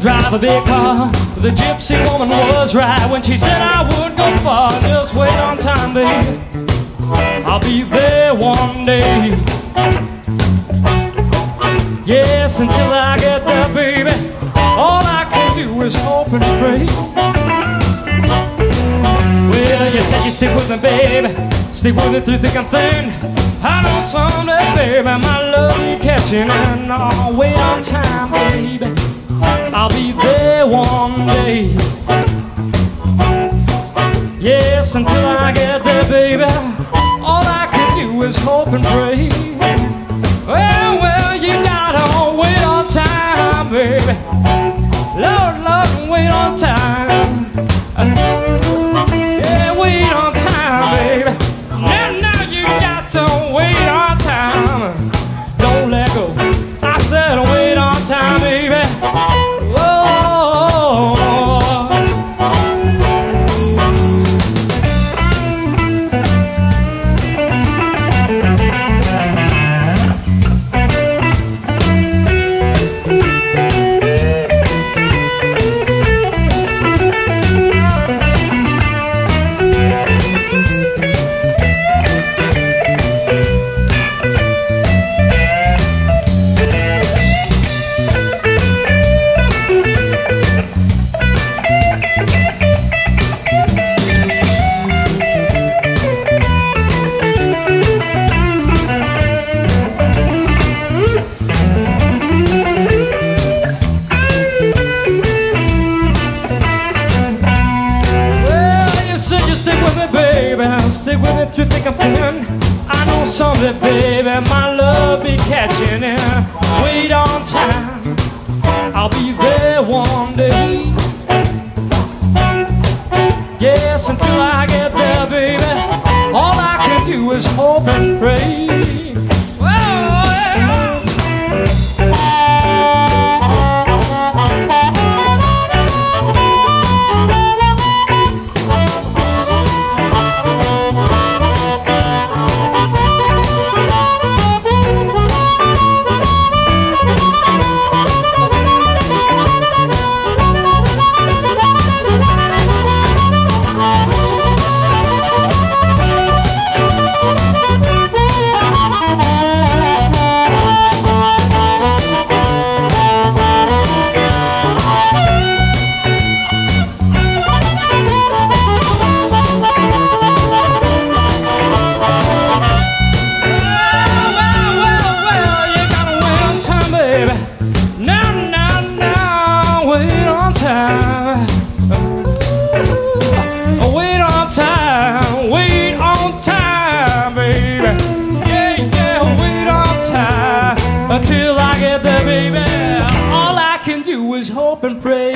drive a big car. The gypsy woman was right when she said I would go far. Just wait on time, baby. I'll be there one day. Yes, until I get there, baby. All I can do is hope and pray. Well, you said you stick with me, baby. Stick with me through thick and thin. I know someday, baby, my love be catching and I'll wait on time, baby. I'll be there one day. Yes, until I get there, baby. Is hope and pray. Well, well, you gotta wait on time, baby. Through thick and thin. I know someday, baby, my love be catching in. Wait on time. I'll be there one day. Yes, until I get there, baby. All I can do is hope and time. Wait on time, wait on time, baby. Yeah, yeah, wait on time until I get there, baby. All I can do is hope and pray.